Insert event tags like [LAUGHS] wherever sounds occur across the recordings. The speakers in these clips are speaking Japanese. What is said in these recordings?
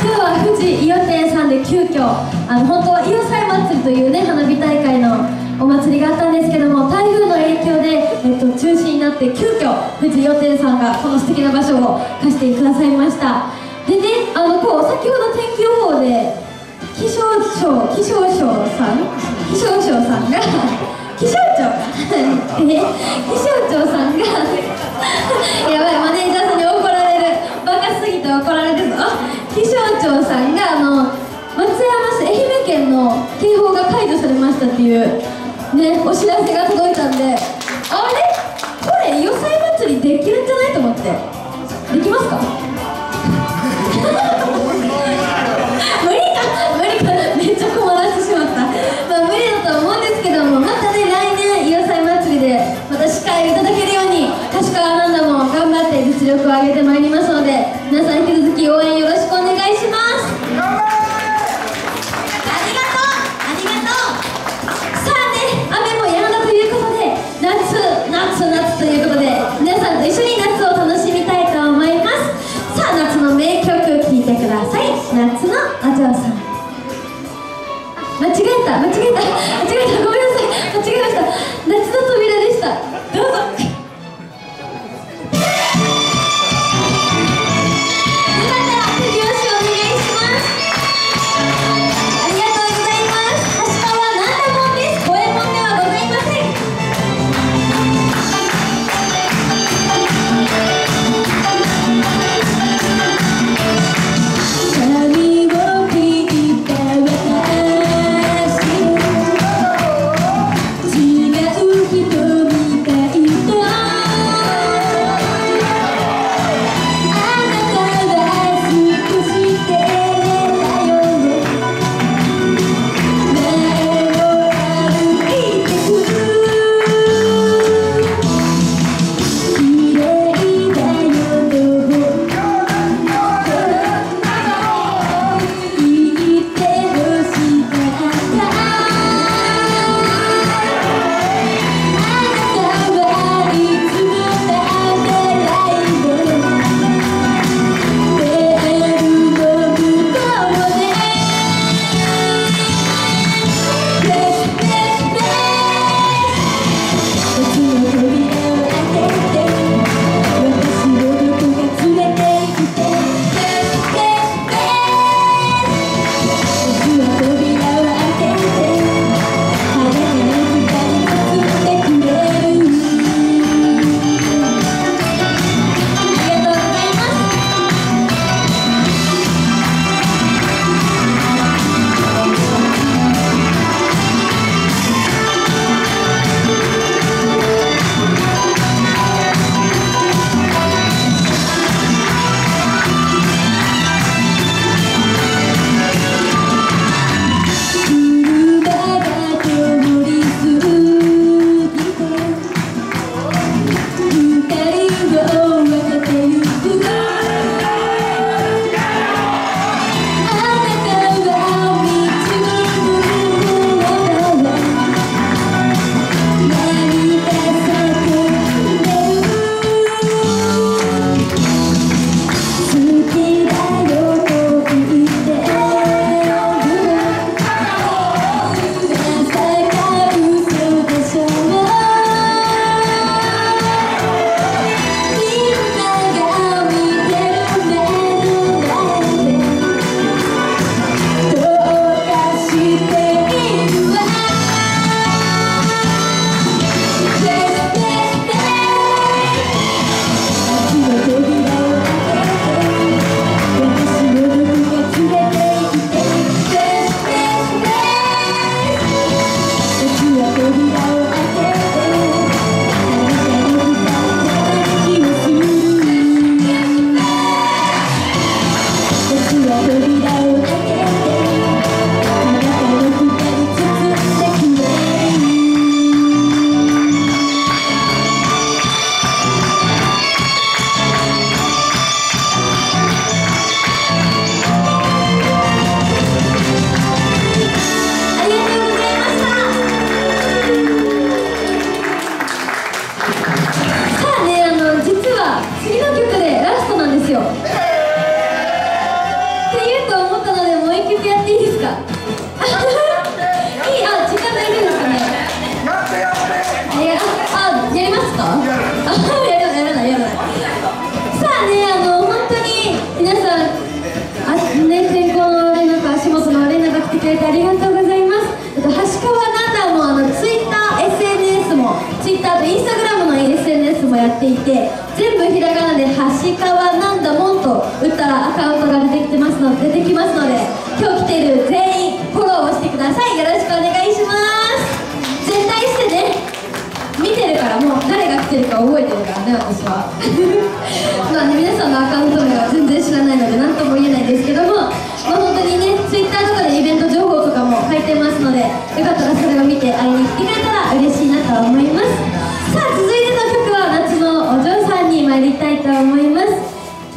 今日は富士伊予店さんで急遽あの本当は伊予祭祭りというね花火大会のお祭りがあったんですけども台風の影響で、えっと、中止になって急遽富士伊予店さんがこの素敵な場所を貸してくださいました。でねあのこう先ほど天気予報で気象庁気象庁さん？気象庁さんが？[LAUGHS] 気象庁？[LAUGHS] [LAUGHS] 気象庁さんが？やばいマネージャーさんに怒られるバカすぎて怒られるぞ気象庁さんがあの松山市愛媛県の警報が解除されましたっていうねお知らせが届いたんであれ？これ予祭祭りできるんじゃないと思って。できますか？[LAUGHS] 無理か。無理か。めっちゃ困らせてしまった、まあ、無理だと思うんですけどもまたね来年伊予祭祭りでまた司会をいただけるように柏川アナも頑張って実力を上げてまいりますので皆さん引き続き応援よろしく間違えた間違えた間違えたごめん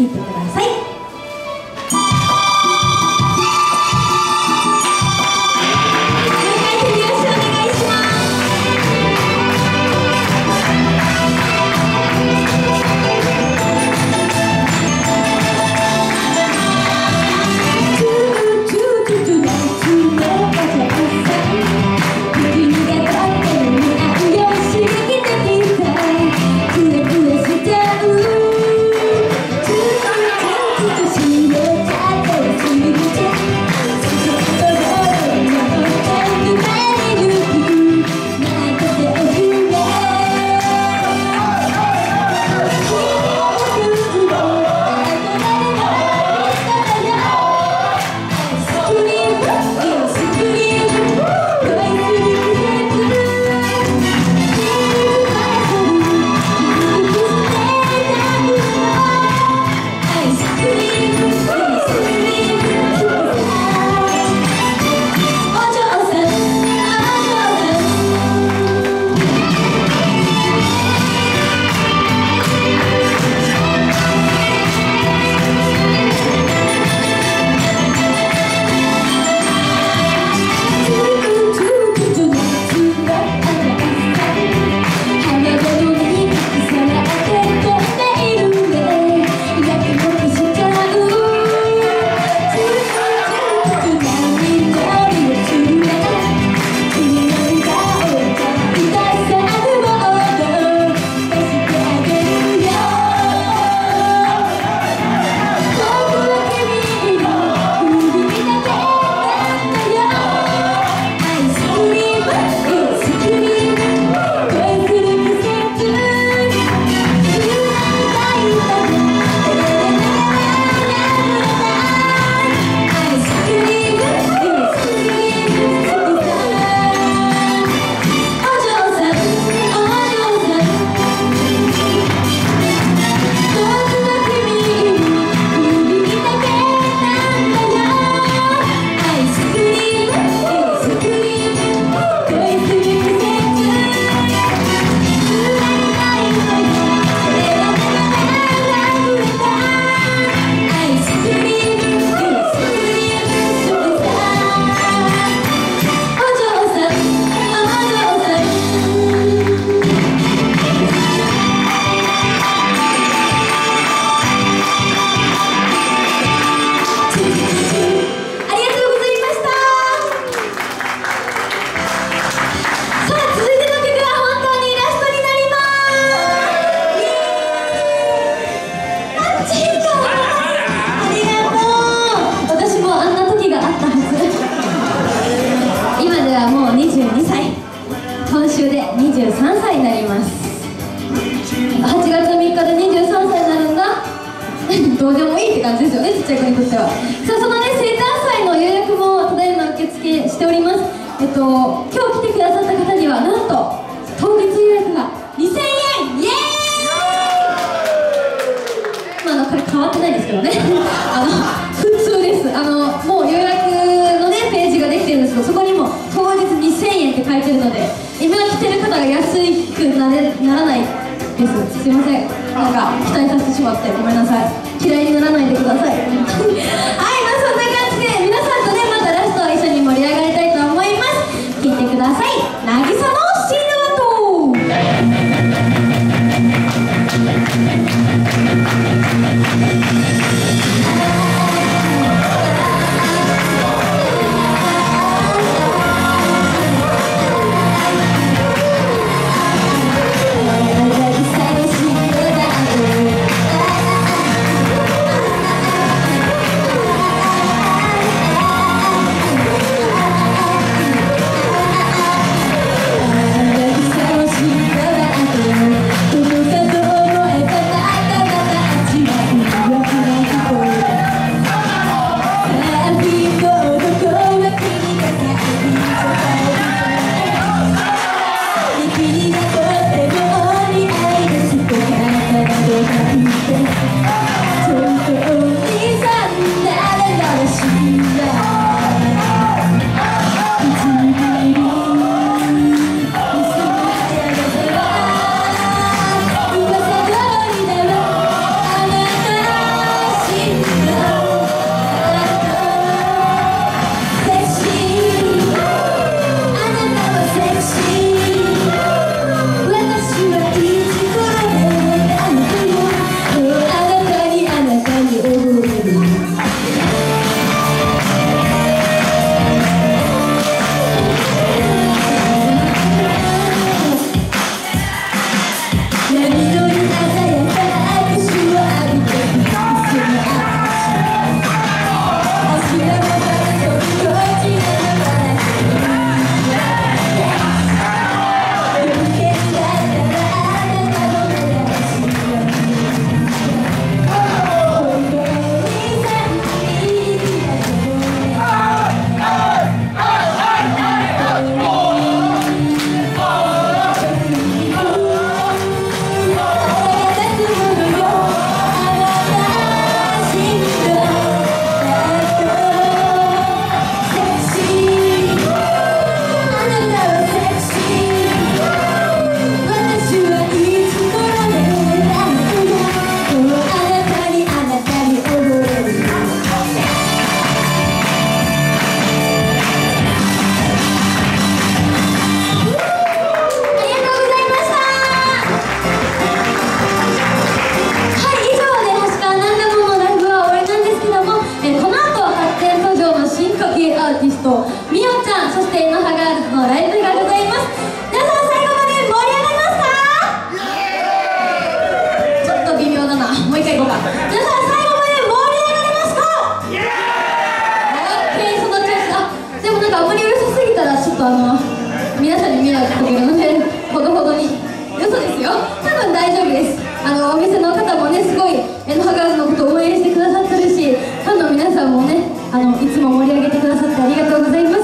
聴いてください。と、今日来てくださった方にはなんと当日予約が2000円！イエーイ、まあ、のこれ変わってないですけどね。[LAUGHS] あの普通です。あのもう予約のねページができてるんですけどそこにも当日2000円って書いてるので今来てる方が安くなれならないです。すいません。なんか期待させてしまってごめんなさい。嫌いにならないでください。[LAUGHS] ありがとうございます。